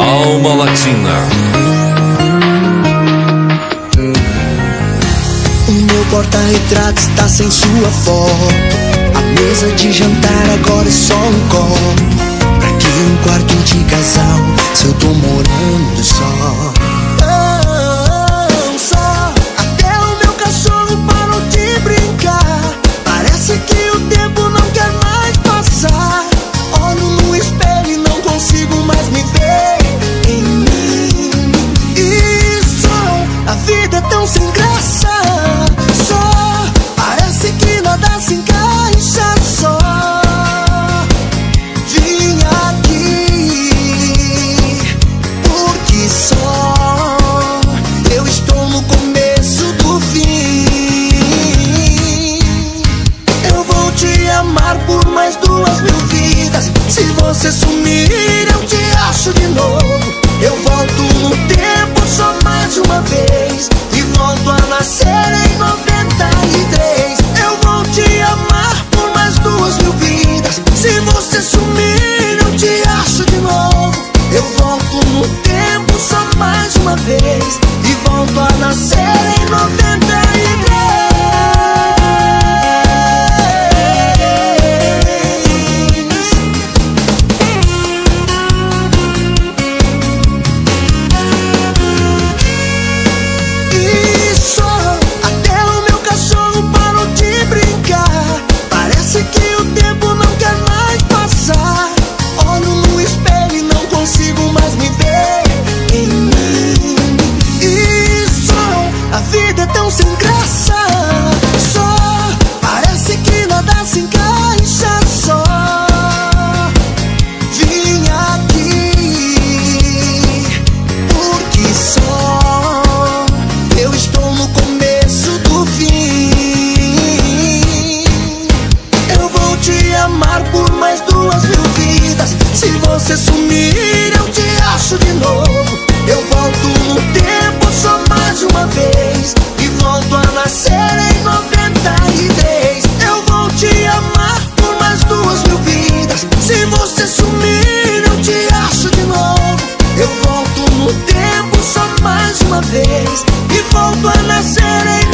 Alma Latina. O meu porta-retrato está sem sua foto. A mesa de jantar agora é só um copo. Pra que um quarto de casal sem graça. Só parece que nada se encaixa só. Vim aqui porque só eu estou no começo do fim. Eu vou te amar por mais duas mil vidas. Se você sumir, eu te acho de novo. Eu volto no tempo só mais uma vez. Vidas. Se você sumir, vida é tão sem graça. Só parece que nada se encaixa só. Vim aqui porque só eu estou no começo do fim. Eu vou te amar por todos van a